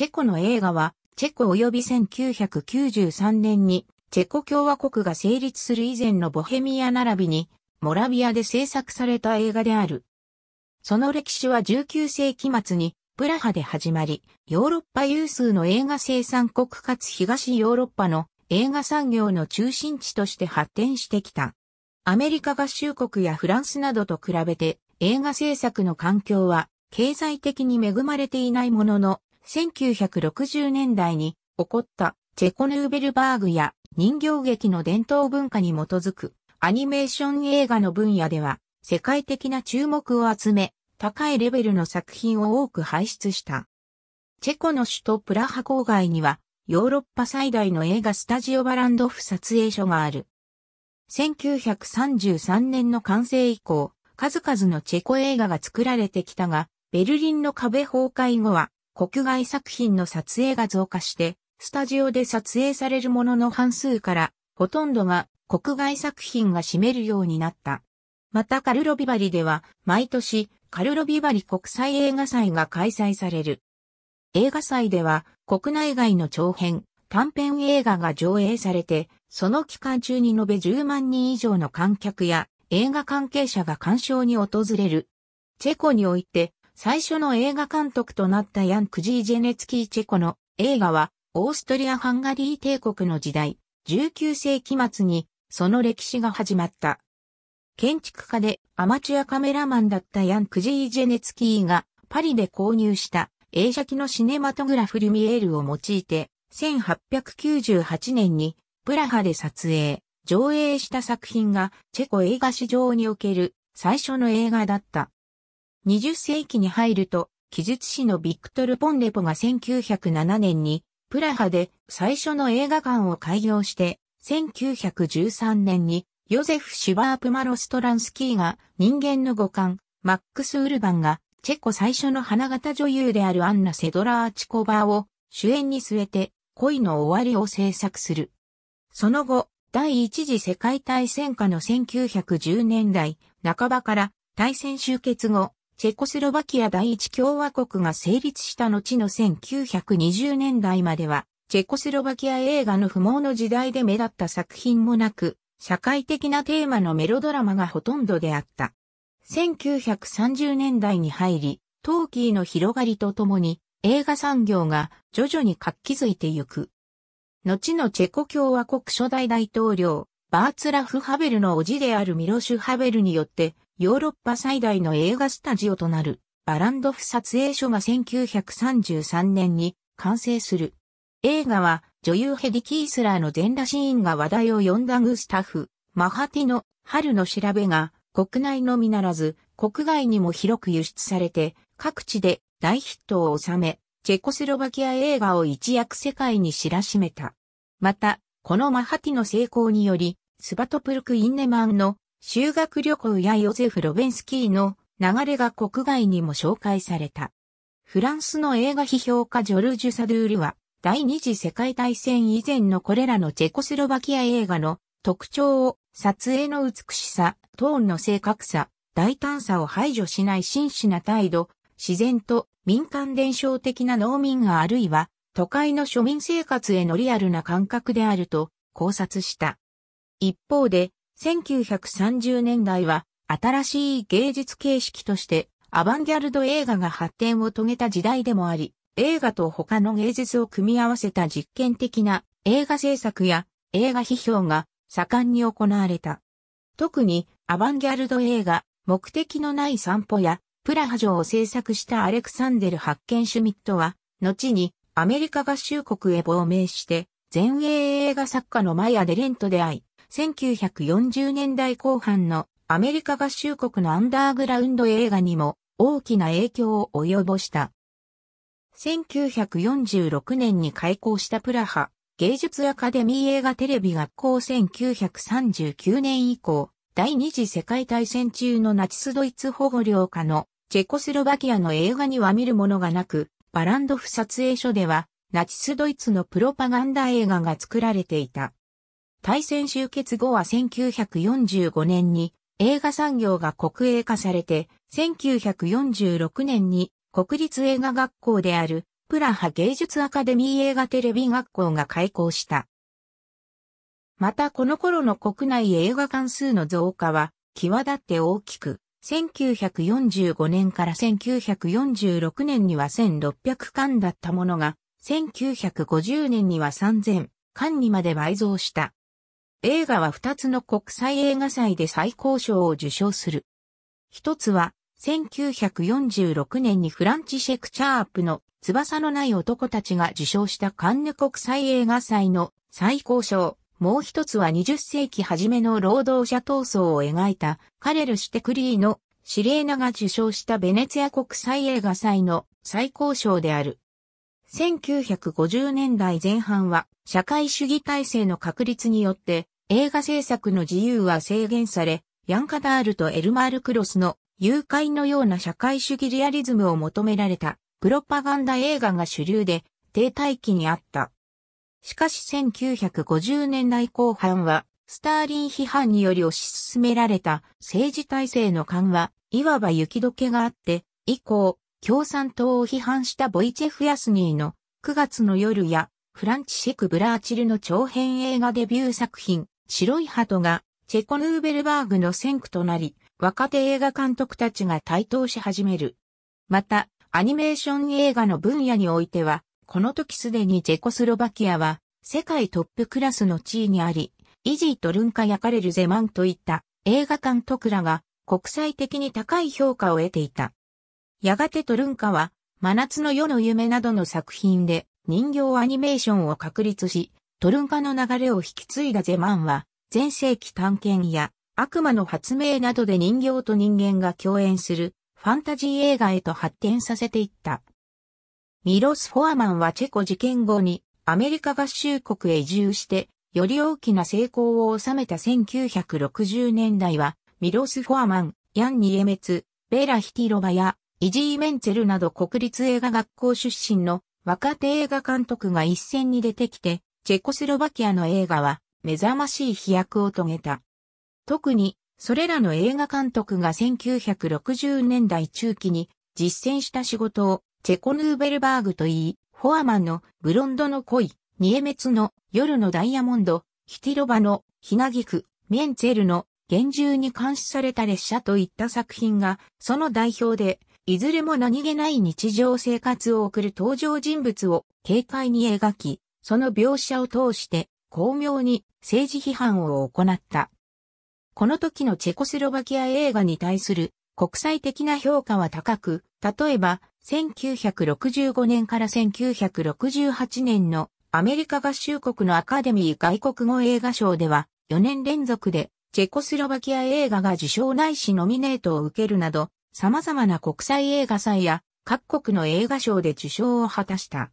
チェコの映画は、チェコ及び1993年に、チェコ共和国が成立する以前のボヘミア並びに、モラビアで制作された映画である。その歴史は19世紀末に、プラハで始まり、ヨーロッパ有数の映画生産国かつ東ヨーロッパの映画産業の中心地として発展してきた。アメリカ合衆国やフランスなどと比べて映画制作の環境は経済的に恵まれていないものの、1960年代に起こったチェコヌーベルバーグや人形劇の伝統文化に基づくアニメーション映画の分野では世界的な注目を集め、高いレベルの作品を多く輩出した。チェコの首都プラハ郊外にはヨーロッパ最大の映画スタジオバランドフ撮影所がある。1933年の完成以降、数々のチェコ映画が作られてきたが、ベルリンの壁崩壊後は、国外作品の撮影が増加して、スタジオで撮影されるものの半数から、ほとんどが国外作品が占めるようになった。またカルロビバリでは、毎年、カルロビバリ国際映画祭が開催される。映画祭では、国内外の長編、短編映画が上映されて、その期間中に延べ10万人以上の観客や映画関係者が鑑賞に訪れる。チェコにおいて最初の映画監督となったヤン・クジージェネツキーチェコの映画はオーストリア・ハンガリー帝国の時代、19世紀末にその歴史が始まった。建築家でアマチュアカメラマンだったヤン・クジージェネツキーがパリで購入した映写機のシネマトグラフルミエールを用いて1898年にプラハで撮影、上映した作品がチェコ映画史上における最初の映画だった。20世紀に入ると、記述師のビクトル・ポンレポが1907年にプラハで最初の映画館を開業して、1913年にヨゼフ・シュバープ・マロストランスキーが人間の五感、マックス・ウルバンがチェコ最初の花形女優であるアンナ・セドラーチコバーを主演に据えて恋の終わりを制作する。その後、第一次世界大戦下の1910年代半ばから大戦終結後、チェコスロバキア第一共和国が成立した後の1920年代までは、チェコスロバキア映画の不毛の時代で目立った作品もなく、社会的なテーマのメロドラマがほとんどであった。1930年代に入り、トーキーの広がりとともに映画産業が徐々に活気づいてゆく。後のチェコ共和国初代大統領、バーツラフ・ハベルの叔父であるミロシュ・ハベルによって、ヨーロッパ最大の映画スタジオとなる、バランドフ撮影所が1933年に完成する。映画は、女優ヘディ・キースラーの全裸シーンが話題を呼んだグスタフ、マハティの春の調べが、国内のみならず、国外にも広く輸出されて、各地で大ヒットを収め、チェコスロバキア映画を一躍世界に知らしめた。また、このマハティの成功により、スバトプルク・インネマンの修学旅行やヨゼフ・ロベンスキーの流れが国外にも紹介された。フランスの映画批評家ジョルジュ・サドゥールは、第二次世界大戦以前のこれらのチェコスロバキア映画の特徴を撮影の美しさ、トーンの正確さ、大胆さを排除しない真摯な態度、自然と民間伝承的な農民があるいは都会の庶民生活へのリアルな感覚であると考察した。一方で、1930年代は新しい芸術形式としてアバンギャルド映画が発展を遂げた時代でもあり、映画と他の芸術を組み合わせた実験的な映画制作や映画批評が盛んに行われた。特にアバンギャルド映画、目的のない散歩やプラハ城を制作したアレクサンデル・ハッケンシュミットは、後にアメリカ合衆国へ亡命して、前衛映画作家のマイア・デレントで会い、1940年代後半のアメリカ合衆国のアンダーグラウンド映画にも大きな影響を及ぼした。1946年に開校したプラハ芸術アカデミー映画テレビ学校1939年以降、第二次世界大戦中のナチスドイツ保護領下のチェコスロバキアの映画には見るものがなく、バランドフ撮影所ではナチスドイツのプロパガンダ映画が作られていた。大戦終結後は1945年に映画産業が国営化されて、1946年に国立映画学校であるプラハ芸術アカデミー映画テレビ学校が開校した。またこの頃の国内映画館数の増加は、際立って大きく、1945年から1946年には1600巻だったものが、1950年には3000巻にまで倍増した。映画は2つの国際映画祭で最高賞を受賞する。一つは、1946年にフランチシェクチャープの翼のない男たちが受賞したカンヌ国際映画祭の最高賞。もう一つは20世紀初めの労働者闘争を描いたカレル・シュテクリーのシレーナが受賞したベネツィア国際映画祭の最高賞である。1950年代前半は社会主義体制の確立によって映画制作の自由は制限され、ヤンカダールとエルマール・クロスの誘拐のような社会主義リアリズムを求められたプロパガンダ映画が主流で停滞期にあった。しかし1950年代後半は、スターリン批判により推し進められた政治体制の緩和、いわば雪解けがあって、以降、共産党を批判したボイチェフ・ヤスニーの9月の夜やフランチシェク・ブラーチルの長編映画デビュー作品、白い鳩がチェコヌーベルバーグの先駆となり、若手映画監督たちが台頭し始める。また、アニメーション映画の分野においては、この時すでにチェコスロバキアは世界トップクラスの地位にあり、イジーとルンカ・ヤカレル・ゼマンといった映画監督らが国際的に高い評価を得ていた。やがてトルンカは真夏の夜の夢などの作品で人形アニメーションを確立し、トルンカの流れを引き継いだゼマンは前世紀探検や悪魔の発明などで人形と人間が共演するファンタジー映画へと発展させていった。ミロス・フォアマンはチェコ事件後にアメリカ合衆国へ移住して、より大きな成功を収めた1960年代は、ミロス・フォアマン、ヤン・ニエメツ、ベラ・ヒティロバやイジー・メンツェルなど国立映画学校出身の若手映画監督が一戦に出てきて、チェコスロバキアの映画は目覚ましい飛躍を遂げた。特に、それらの映画監督が1960年代中期に実践した仕事をチェコヌーベルバーグと言い、フォアマンのブロンドの恋、ニエメツの夜のダイヤモンド、ヒティロバのヒナギク、ミエンツェルの厳重に監視された列車といった作品が、その代表で、いずれも何気ない日常生活を送る登場人物を軽快に描き、その描写を通して巧妙に政治批判を行った。この時のチェコスロバキア映画に対する国際的な評価は高く、例えば1965年から1968年のアメリカ合衆国のアカデミー外国語映画賞では4年連続でチェコスロバキア映画が受賞ないしノミネートを受けるなど様々な国際映画祭や各国の映画賞で受賞を果たした。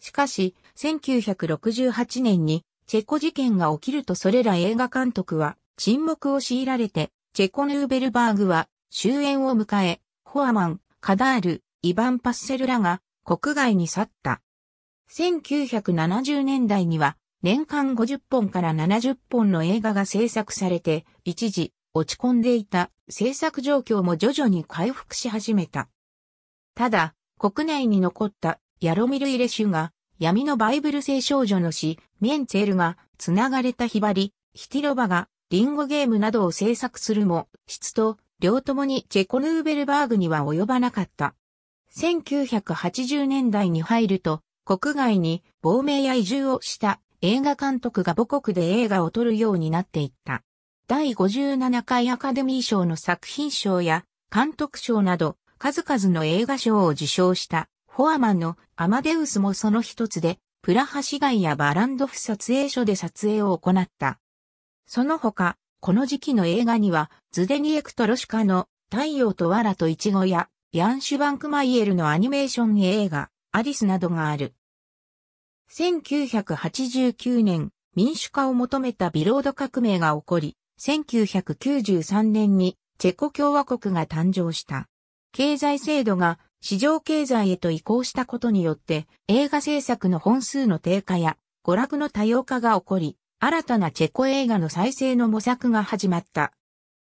しかし、1968年にチェコ事件が起きるとそれら映画監督は沈黙を強いられて、チェコヌーベルバーグは終焉を迎え、フォアマン、カダール、イヴァン・パッセルらが国外に去った。1970年代には年間50本から70本の映画が制作されて一時落ち込んでいた制作状況も徐々に回復し始めた。ただ、国内に残ったヤロミル・イレシュが闇のバイブル聖少女の詩、ミエンツェルが繋がれたひばり、ヒティロバがリンゴゲームなどを制作するも、質と両ともにチェコヌーベルバーグには及ばなかった。1980年代に入ると、国外に亡命や移住をした映画監督が母国で映画を撮るようになっていった。第57回アカデミー賞の作品賞や監督賞など数々の映画賞を受賞したフォアマンのアマデウスもその一つでプラハ市街やバランドフ撮影所で撮影を行った。その他、この時期の映画にはズデニエクトロシカの太陽と藁とイチゴやヤンシュバンクマイエルのアニメーション映画、アリスなどがある。1989年、民主化を求めたビロード革命が起こり、1993年にチェコ共和国が誕生した。経済制度が市場経済へと移行したことによって映画制作の本数の低下や娯楽の多様化が起こり、新たなチェコ映画の再生の模索が始まった。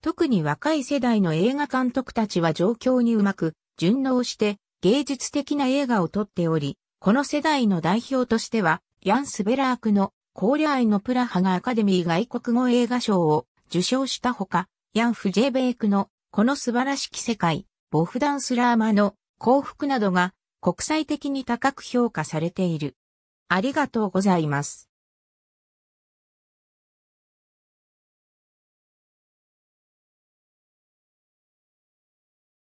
特に若い世代の映画監督たちは状況にうまく順応して芸術的な映画を撮っており、この世代の代表としては、ヤン・スベラークのコーリアイのプラハがアカデミー外国語映画賞を受賞したほか、ヤン・フジェベークのこの素晴らしき世界、ボフダンスラーマの幸福などが国際的に高く評価されている。ありがとうございます。